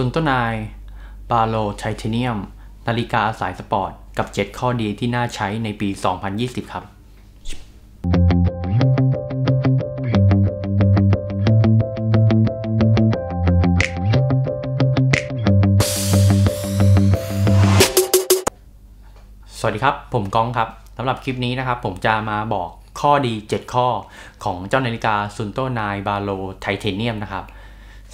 Suunto 9 Baro Titanium นาฬิกาสายสปอร์ต กับ 7 ข้อดีที่น่าใช้ในปี 2020 ครับ สวัสดีครับ ผมก้องครับสำหรับคลิปนี้นะครับ ผมจะมาบอกข้อดี 7 ข้อของเจ้านาฬิกา Suunto 9 Baroไทเทเนียมนะครับ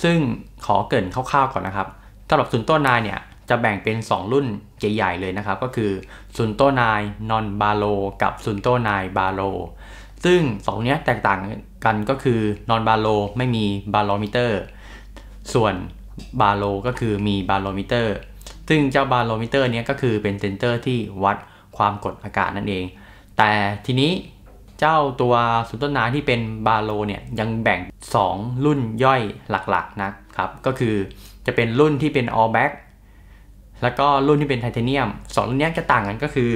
ซึ่งขอเกริ่นคร่าวๆก่อนนะครับสำหรับ Suunto 9 เนี่ยจะแบ่งเป็น 2 รุ่นใหญ่ๆเลยนะครับ ก็คือ Suunto 9 non baro กับ Suunto 9 baro ซึ่ง2เนี้ยแตกต่างกันก็คือ non baro ไม่มีบาโลมิเตอร์ ส่วน baro ก็คือมีบาโลมิเตอร์ ซึ่งเจ้าบาโลมิเตอร์เนี้ยก็คือเป็นเซนเตอร์ที่วัดความกดอากาศนั่นเอง แต่ทีนี้ เจ้าตัว Suunto 9 ที่เป็น baro เนี่ยยังแบ่ง 2 รุ่นย่อยหลักๆนะครับ ก็คือจะเป็นรุ่นที่เป็น all black แล้วก็รุ่นที่เป็นไทเทเนียมสองรุ่นนี้จะต่างกันก็คือ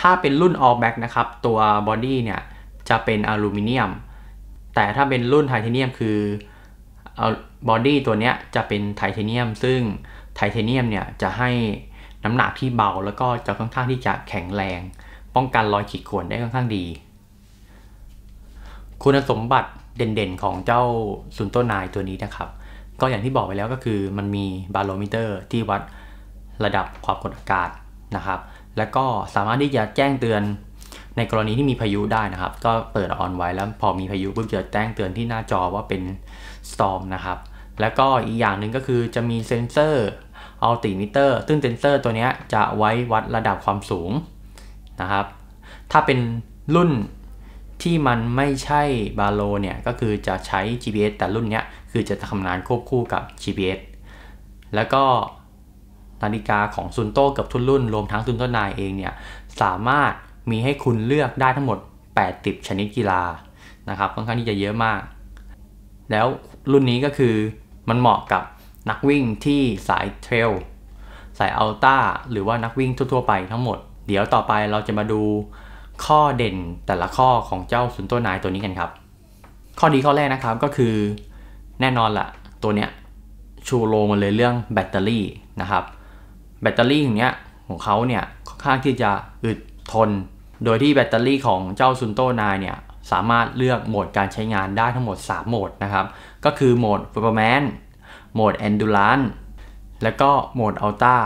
ถ้าเป็นรุ่น all black นะครับ ตัวบอดี้เนี่ยจะเป็นอลูมิเนียม แต่ถ้าเป็นรุ่นไทเทเนียมคือเอาบอดี้ตัวเนี้ยจะเป็นไทเทเนียม ซึ่งไทเทเนียมเนี่ยจะให้น้ำหนักที่เบาแล้วก็จะค่อนข้างที่จะแข็งแรง ป้องกันรอยขีดข่วนได้ค่อนข้างดี คุณสมบัติเด่นๆของเจ้าซุนโตนายตัวนี้นะครับ ก็อย่างที่บอกไปแล้วก็คือมันมีบาโลมิเตอร์ที่วัดระดับความกดอากาศนะครับ แล้วก็สามารถที่จะแจ้งเตือนในกรณีที่มีพายุได้นะครับ ก็เปิดออนไว้แล้วพอมีพายุปุ๊บจะแจ้งเตือนที่หน้าจอว่าเป็น storm นะครับ แล้วก็อีกอย่างหนึ่งก็คือจะมีเซ็นเซอร์ altimeter ซึ่งเซ็นเซอร์ตัวนี้จะไว้วัดระดับความสูง นะครับ ถ้าเป็นรุ่นที่มันไม่ใช่ baro เนี่ย ก็คือจะใช้ GPS แต่รุ่นนี้คือจะทำงานควบคู่กับ GPS แล้วก็นาฬิกาของ Suunto กับทุกรุ่น รวมทั้ง Suunto 9 เองเนี่ย สามารถมีให้คุณเลือกได้ทั้งหมด8ติบชนิดกีฬานะครับค่อนข้างที่จะเยอะมาก แล้วรุ่นนี้ก็คือมันเหมาะกับนักวิ่งที่สายเทรลสายอัลต้าหรือว่านักวิ่งทั่วๆไปทั้งหมด เดี๋ยวต่อไปเราจะมาดูข้อเด่นแต่ละข้อของเจ้าซุนโตนายตัวนี้กันครับ ข้อดีข้อแรกนะครับก็คือแน่นอนละตัวเนี้ยชูโรงมาเลยเรื่องแบตเตอรี่นะครับ แบตเตอรี่อย่างเนี้ยของเขาเนี่ยค่อนข้างที่จะอึดทน โดยที่แบตเตอรี่ของเจ้าซุนโตนายเนี่ยสามารถเลือกโหมดการใช้งานได้ทั้งหมด 3 โหมดนะครับ ก็คือโหมด Performance โหมด Endurance แล้วก็โหมด Ultra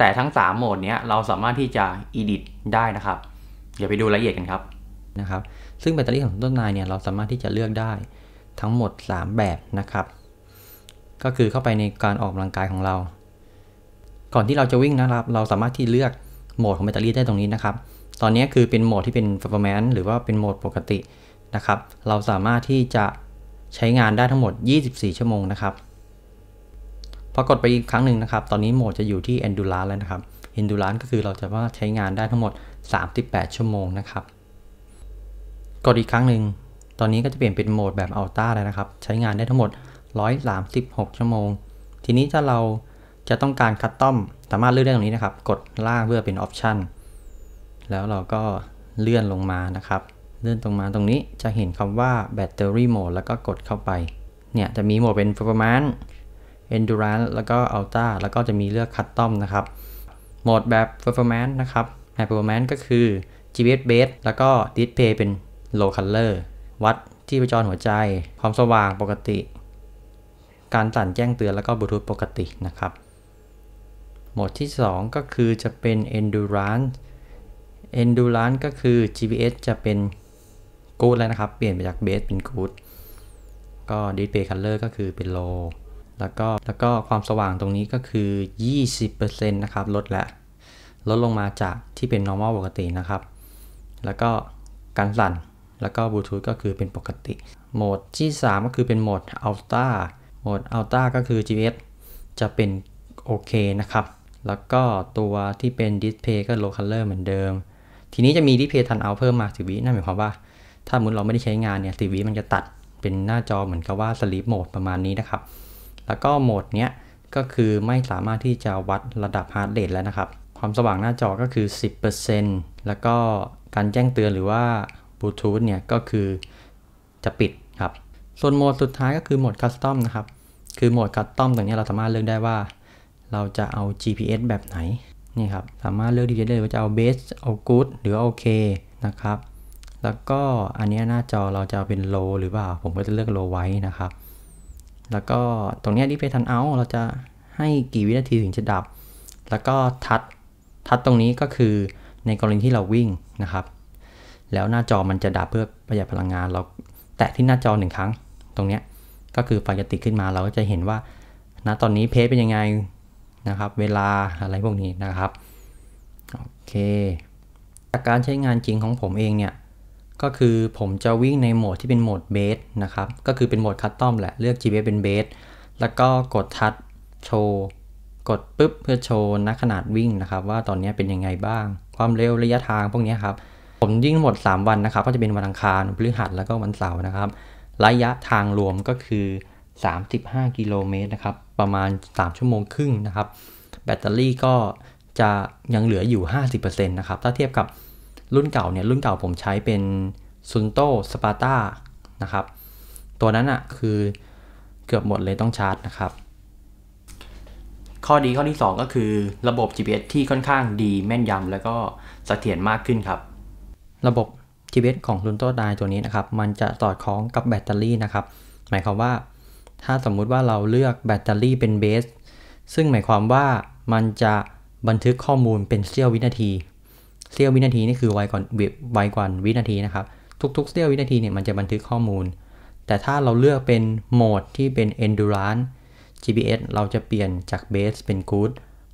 แต่ทั้ง 3 โหมดนี้เราสามารถที่จะ edit ได้นะครับ เดี๋ยวไปดูรายละเอียดกันครับนะครับ ซึ่งแบตเตอรี่ของต้นนายเนี่ยเราสามารถที่จะเลือกได้ทั้งหมด 3 แบบนะครับ ก็คือเข้าไปในการออกกำลังกายของเรา ก่อนที่เราจะวิ่งนะครับ เราสามารถที่เลือกโหมดของแบตเตอรี่ได้ตรงนี้นะครับ ตอนนี้คือเป็นโหมดที่เป็น performance หรือว่าเป็นโหมดปกตินะครับ เราสามารถที่จะใช้งานได้ทั้งหมด 24 ชั่วโมงนะครับ พอกดไปอีกครั้งหนึ่งนะครับ ตอนนี้โหมดจะอยู่ที่ endurance แล้วนะครับ endurance ก็คือเราจะว่าใช้งานได้ทั้งหมด 38 ชั่วโมงนะครับ กดอีกครั้งหนึ่ง ตอนนี้ก็จะเปลี่ยนเป็นโหมดแบบ ultra แล้วนะครับ ใช้งานได้ทั้งหมด 136 ชั่วโมง ทีนี้ถ้าเราจะต้องการคัสตอม สามารถเลือกได้ตรงนี้นะครับ กดล่างเพื่อเป็นออปชันแล้วเราก็เลื่อนลงมานะครับ เลื่อนตรงมาตรงนี้จะเห็นคำว่าแบตเตอรี่โหมดแล้วก็กดเข้าไป เนี่ยจะมีโหมดเป็น performance endurance แล้วก็ ultra แล้วก็จะมีเลือก custom นะครับ โหมดแบบ performance นะครับแบบ performance ก็คือ GPS base แล้วก็ display เป็น low color วัดที่ประจรหัวใจ ความสว่างปกติ การสั่นแจ้งเตือนแล้วก็บลูทูธปกตินะครับ โหมดที่ 2 ก็คือจะเป็น endurance endurance ก็คือ GPS จะเป็น good แล้วนะครับ เปลี่ยนไปจาก base เป็น good ก็ display color ก็คือเป็น low แล้วก็แล้วก็ความสว่างตรงนี้ก็คือ 20%นะครับลดละลดลงมาจากที่เป็น normal ปกตินะครับ แล้วก็การสั่นแล้วก็บลูทูธก็คือเป็นปกติ โหมดที่ 3 ก็คือเป็นโหมด ultra โหมด ultra ก็คือ GPS จะเป็นโอเคนะครับ แล้วก็ตัวที่เป็น display ก็ low color เหมือนเดิม ทีนี้จะมี display turn out เพิ่มมาสิวินั่นหมายความว่า ถ้ามุนเราไม่ได้ใช้งานเนี่ยสิวิมันจะตัดเป็นหน้าจอเหมือนกับว่า sleep mode ประมาณนี้นะครับ แล้วก็โหมดเนี้ยก็คือไม่สามารถที่จะวัดระดับ heart rate แล้วนะครับ ความสว่างหน้าจอก็คือ 10%แล้วก็การแจ้งเตือนหรือว่าบลูทูธเนี่ยก็คือจะปิดครับ ส่วนโหมดสุดท้ายก็คือโหมดคัสตอมนะครับ คือโหมดคัสตอมตรงนี้เราสามารถเลือกได้ว่า เราจะเอา GPS แบบไหน นี่ครับ สามารถเลือกดีได้เลยว่าจะเอา base เอา good หรือโอเคนะครับ แล้วก็อันนี้หน้าจอเราจะเป็น low หรือเปล่า ผมก็จะเลือก low ไว้นะครับ แล้วก็ตรงนี้ที่ไปทันเอาเราจะให้กี่วินาทีถึงจะดับ แล้วก็ทัดทัดตรงนี้ก็คือในกรณีที่เราวิ่งนะครับ แล้วหน้าจอมันจะดับเพื่อประหยัดพลังงาน เราแตะที่หน้าจอหนึ่งครั้ง ตรงนี้ก็คือไฟจะติดขึ้นมาเราก็จะเห็นว่าณตอนนี้เพจเป็นยังไงนะครับ เวลาอะไรพวกนี้นะครับโอเคจากการใช้งานจริงของผมเองเนี่ย ก็คือผมจะวิ่งในโหมดที่เป็นโหมดเบสนะครับ ก็คือเป็นโหมดคัสตอมแหละ เลือก GPS เป็นเบส แล้วก็กดทัชโชว์ กดปุ๊บเพื่อโชว์นักขนาดวิ่งนะครับ ว่าตอนนี้เป็นยังไงบ้าง ความเร็วระยะทางพวกนี้ครับ ผมวิ่งหมด 3 วันนะครับ ก็จะเป็นวันอังคารพฤหัสแล้วก็วันเสาร์นะครับ ระยะทางรวมก็คือ 35 กิโลเมตรนะครับ ประมาณ 3 ชั่วโมงครึ่งนะครับ แบตเตอรี่ก็จะยังเหลืออยู่ 50%นะครับ ถ้าเทียบกับ รุ่นเก่าเนี่ยรุ่นเก่าผมใช้เป็น Suunto Spartan นะครับ ตัวนั้นอะ่ะคือเกือบหมดเลยต้องชาร์จนะครับ ข้อดีข้อที่ 2 ก็คือระบบ GPS ที่ค่อนข้างดีแม่นยำแล้วก็เสถียรมากขึ้นครับ ระบบ GPS ของ r u n t o d i ตัวนี้นะครับ มันจะสอดคล้องกับแบตเตอรี่นะครับ หมายความว่า ถ้าสมมุติว่าเราเลือกแบตเตอรี่เป็น bestซึ่งหมายความว่ามันจะบันทึกข้อมูลเป็นเสี้ยววินาที เสี้ยววินาทีนี่คือไวกว่าไวกว่าวินาทีนะครับ ทุกๆเสี้ยววินาทีเนี่ยมันจะบันทึกข้อมูล แต่ถ้าเราเลือกเป็นโหมดที่เป็น endurance GPS เราจะเปลี่ยนจาก base เป็น good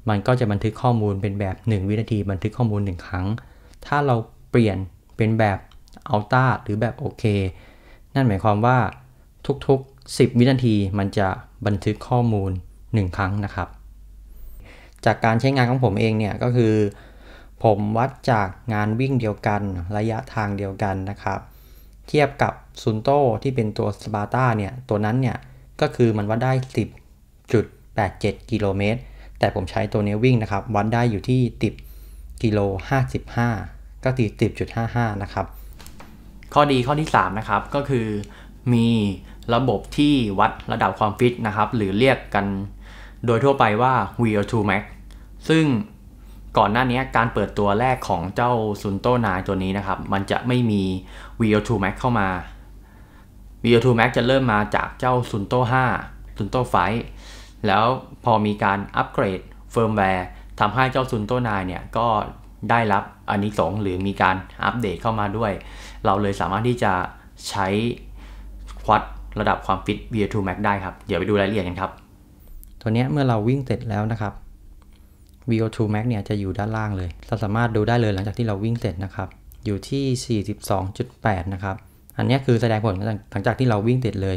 มันก็จะบันทึกข้อมูลเป็นแบบ 1 วินาที บันทึกข้อมูล 1 ครั้ง ถ้าเราเปลี่ยนเป็นแบบอัลต้าหรือแบบโอเค นั่นหมายความว่าทุกๆ 10 วินาทีมันจะบันทึกข้อมูล 1 ครั้งนะครับ จากการใช้งานของผมเองเนี่ยก็คือ ผมวัดจากงานวิ่งเดียวกันระยะทางเดียวกันนะครับ เทียบกับซุนโตที่เป็นตัวสปาร์ตาเนี่ย ตัวนั้นเนี่ย ก็คือมันวัดได้ 10.87 กิโลเมตร แต่ผมใช้ตัวนี้วิ่งนะครับ วัดได้อยู่ที่ติบกิโล55 ก็คือ10.55 นะครับ ข้อดีข้อที่ 3 นะครับ ก็คือมีระบบที่วัดระดับความฟิตนะครับ หรือเรียกกันโดยทั่วไปว่า VO2 Max ซึ่ง ก่อนหน้านี้การเปิดตัวแรกของเจ้า Suunto 9 ตัวนี้นะครับ มันจะไม่มี VO2 Max เข้ามา VO2 Max จะเริ่มมาจากเจ้า Suunto 5 Suunto five แล้วพอมีการอัปเกรดเฟิร์มแวร์ทำให้เจ้าซุนโตนายเนี่ยก็ได้รับอันนี้สงหรือมีการอัปเดตเข้ามาด้วย เราเลยสามารถที่จะใช้ควัดระดับความฟิต VO2 Max ได้ครับ เดี๋ยวไปดูรายละเอียดกันครับ ตัวนี้เมื่อเราวิ่งเสร็จแล้วนะครับ VO2 Max เนี่ยจะอยู่ด้านล่างเลย เราสามารถดูได้เลยหลังจากที่เราวิ่งเสร็จนะครับ อยู่ที่ 42.8 นะครับ อันนี้คือแสดงผลหลังจากที่เราวิ่งเสร็จเลย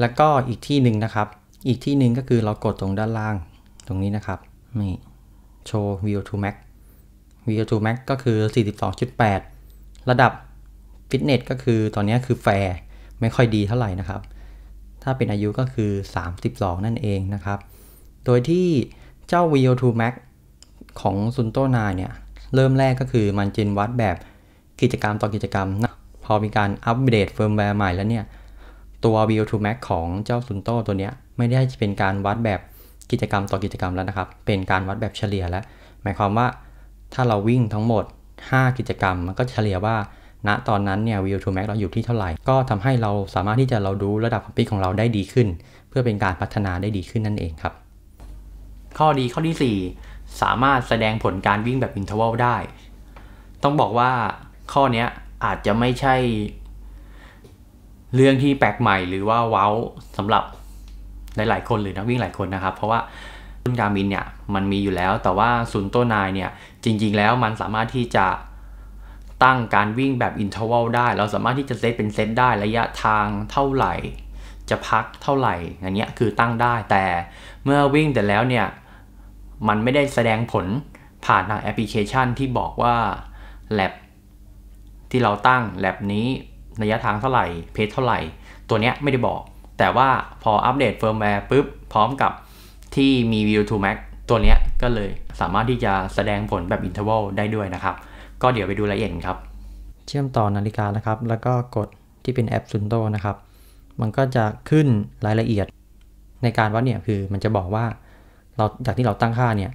แล้วก็อีกที่หนึ่งนะครับ อีกที่หนึ่งก็คือเรากดตรงด้านล่างตรงนี้นะครับนี่โชว์ VO2 Max VO2 Max ก็คือ 42.8 ระดับฟิตเนสก็คือตอนนี้คือแฟร์ไม่ค่อยดีเท่าไหร่นะครับ ถ้าเป็นอายุก็คือ 32 นั่นเองนะครับ โดยที่เจ้า VO2 Max ของ Suunto 9 เนี่ยเริ่มแรกก็คือมันจะวัดแบบกิจกรรมต่อกิจกรรมนะพอมีการอัปเดตเฟิร์มแวร์ใหม่แล้วเนี่ยตัว VO2 Max ของเจ้าซุนโตตัวเนี้ยไม่ได้เป็นการวัดแบบกิจกรรมต่อกิจกรรมแล้วนะครับ เป็นการวัดแบบเฉลี่ยแล้ว หมายความว่าถ้าเราวิ่งทั้งหมด 5 กิจกรรม มันก็เฉลี่ยว่า ณตอนนั้นเนี่ย VO2 Max เราอยู่ที่เท่าไหร่ ก็ทำให้เราสามารถที่จะเราดูระดับความฟิตของเราได้ดีขึ้น เพื่อเป็นการพัฒนาได้ดีขึ้นนั่นเองครับ ข้อดีข้อที่4 สามารถแสดงผลการวิ่งแบบอินเทอร์วัลได้ ต้องบอกว่าข้อนี้อาจจะไม่ใช่ เรื่องที่แปลกใหม่หรือว่า wow สำหรับหลายๆคนหรือนักวิ่งหลายคนนะครับ เพราะว่ารุ่น Garmin เนี่ยมันมีอยู่แล้ว แต่ว่า Suunto 9 เนี่ยจริง ๆ แล้วมันสามารถที่จะตั้งการวิ่งแบบ interval ได้ เราสามารถที่จะเซตเป็นเซตได้ระยะทางเท่าไหร่ จะพักเท่าไหร่อย่างเงี้ยคือตั้งได้แต่เมื่อวิ่งเสร็จแล้วเนี่ย มันไม่ได้แสดงผลผ่านทางแอปพลิเคชันที่บอกว่า lap ที่เราตั้ง lap นี้ระยะทางเท่าไหร่ pace เท่าไหร่ ตัวเนี้ยไม่ได้บอก แต่ว่าพออัปเดตเฟิร์มแวร์ปุ๊บ พร้อมกับที่มี VO2 Max ตัวเนี้ยก็เลยสามารถที่จะแสดงผลแบบ interval ได้ด้วยนะครับ ก็เดี๋ยวไปดูรายละเอียดครับ เชื่อมต่อนาฬิกานะครับ แล้วก็กดที่เป็นแอป Suunto นะครับ มันก็จะขึ้นรายละเอียดในการวัดเนี่ยคือมันจะบอกว่า เราจากที่เราตั้งค่าเนี่ย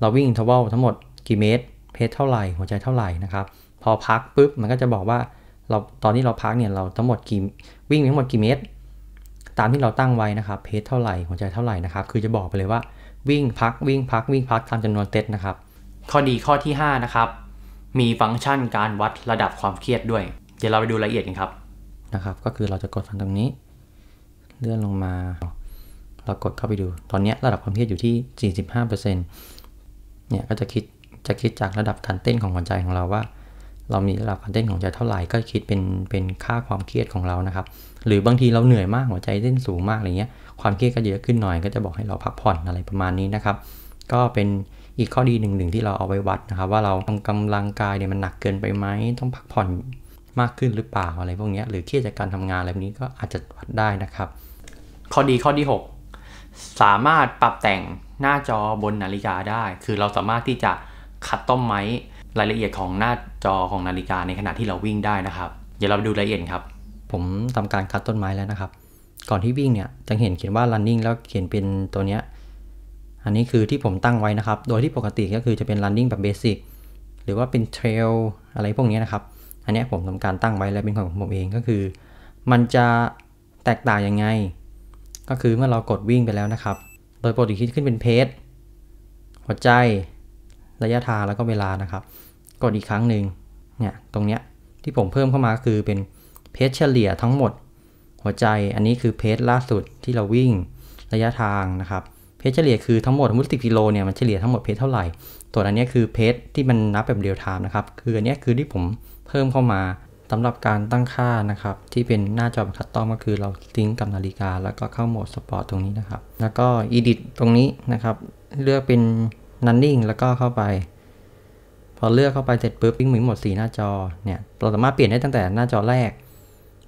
เราวิ่ง interval ทั้งหมดกี่เมตร pace เท่าไหร่ หัวใจเท่าไหร่นะครับ พอพักปุ๊บ มันก็จะบอกว่าเราตอนที่เราพักเนี่ยเราทั้งหมดกี่วิ่งทั้งหมดกี่เมตร ตามที่เราตั้งไว้นะครับ pace เท่าไหร่ หัวใจเท่าไหร่นะครับ คือจะบอกไปเลยว่าวิ่งพักวิ่งพักวิ่งพักตามจำนวนเซตนะครับ ข้อดีข้อที่ 5 นะครับ มีฟังก์ชันการวัดระดับความเครียดด้วย เดี๋ยวเราไปดูรายละเอียดกันครับนะครับ ก็คือเราจะกดฟังตรงนี้ เลื่อนลงมา เรากดเข้าไปดู ตอนนี้ระดับความเครียดอยู่ที่ 45%เนี่ยก็จะคิดจะคิดจากระดับการเต้นของหัวใจของเราว่า เรามีระดับการเต้นของใจเท่าไหร่ก็คิดเป็นเป็นค่าความเครียดของเรานะครับ หรือบางทีเราเหนื่อยมากหัวใจเต้นสูงมากอะไรเงี้ยความเครียดก็เยอะขึ้นหน่อย ก็จะบอกให้เราพักผ่อนอะไรประมาณนี้นะครับ ก็เป็นอีกข้อดีหนึ่งหนึ่งที่เราเอาไว้วัดนะครับ ว่าเราทำกำลังกายเนี่ยมันหนักเกินไปไหมต้องพักผ่อนมากขึ้นหรือเปล่าอะไรพวกนี้หรือเครียดจากการทำงานอะไรพวกนี้ก็อาจจะวัดได้นะครับ ข้อดีข้อที่6 สามารถปรับแต่งหน้าจอบนนาฬิกาได้ คือเราสามารถที่จะคัดต้มไม้รายละเอียดของหน้าจอของนาฬิกาในขณะที่เราวิ่งได้นะครับ เดี๋ยวเราไปดูรายละเอียดครับ ผมทำการคัดต้นไม้แล้วนะครับ ก่อนที่วิ่งเนี่ยจะเห็นเขียนว่า running แล้วเขียนเป็นตัวเนี้ย อันนี้คือที่ผมตั้งไว้นะครับ โดยที่ปกติก็คือจะเป็น running แบบ basic หรือว่าเป็น trail อะไรพวกนี้นะครับ อันนี้ผมทำการตั้งไว้แล้วเป็นของผมเองก็คือ มันจะแตกต่างยังไง ก็คือเมื่อเรากดวิ่งไปแล้วนะครับ โดยปกติคิดขึ้นเป็นเพจหัวใจ ระยะทางแล้วก็เวลานะครับ กดอีกครั้งหนึ่งเนี่ยตรงเนี้ยที่ผมเพิ่มเข้ามาคือเป็นเพจเฉลี่ยทั้งหมด หัวใจอันนี้คือเพจล่าสุดที่เราวิ่งระยะทางนะครับpace เฉลี่ยคือทั้งหมดสมมติสิบกิโลเนี่ยมันเฉลี่ยทั้งหมด pace เท่าไหร่ ตัวอันนี้คือ pace ที่มันนับแบบ real time นะครับ คืออันนี้คือที่ผมเพิ่มเข้ามา สำหรับการตั้งค่านะครับ ที่เป็นหน้าจอ custom ก็คือเราลิงก์กับนาฬิกา แล้วก็เข้าโหมดสปอร์ตตรงนี้นะครับ แล้วก็ edit ตรงนี้นะครับ เลือกเป็น running แล้วก็เข้าไป พอเลือกเข้าไปเสร็จปุ๊บปิ้งมีหมด 4 หน้าจอเนี่ยเราสามารถเปลี่ยนได้ตั้งแต่หน้าจอแรก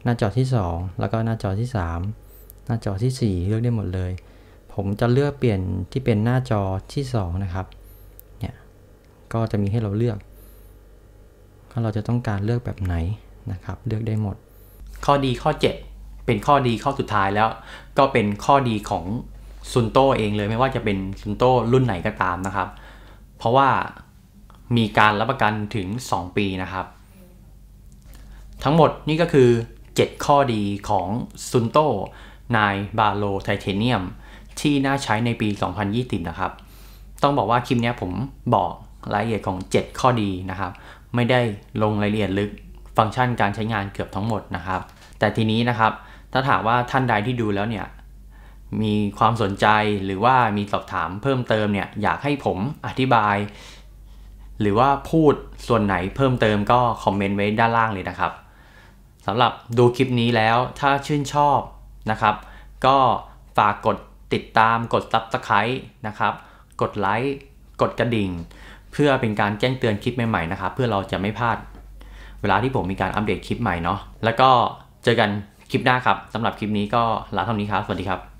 หน้าจอที่ 2 แล้วก็หน้าจอที่ 3 หน้าจอที่ 4 เลือกได้หมดเลย ผมจะเลือกเปลี่ยนที่เป็นหน้าจอที่ 2 นะครับเนี่ยก็จะมีให้เราเลือกว่าเราจะต้องการเลือกแบบไหน นะครับเลือกได้หมด ข้อดีข้อ 7 เป็นข้อดีข้อสุดท้ายแล้ว ก็เป็นข้อดีของซุนโตเองเลยไม่ว่าจะเป็นซุนโตรุ่นไหนก็ตามนะครับ เพราะว่ามีการรับประกันถึง 2 ปีนะครับ ทั้งหมดนี่ก็คือ 7 ข้อดีของซุนโตนายบาโลไทเทเนียมที่น่าใช้ในปี 2020 นะครับ ต้องบอกว่าคลิปนี้ผมบอกรายละเอียดของ 7 ข้อดีนะครับ ไม่ได้ลงรายละเอียดลึก ฟังก์ชันการใช้งานเกือบทั้งหมดนะครับ แต่ทีนี้นะครับถ้าถามว่าท่านใดที่ดูแล้วเนี่ยมีความสนใจหรือว่ามีสอบถามเพิ่มเติมเนี่ยอยากให้ผมอธิบาย หรือว่าพูดส่วนไหนเพิ่มเติมก็คอมเมนต์ไว้ด้านล่างเลยนะครับสำหรับดูคลิปนี้แล้วถ้าชื่นชอบนะครับ ก็ฝากกดติดตามกด Subscribe นะครับ กดไลค์กดกระดิ่ง เพื่อเป็นการแจ้งเตือนคลิปใหม่ๆนะครับ เพื่อเราจะไม่พลาด เวลาที่ผมมีการอัปเดตคลิปใหม่เนาะแล้วก็เจอกันคลิปหน้าครับสำหรับคลิปนี้ก็ลาเท่านี้ครับ สวัสดีครับ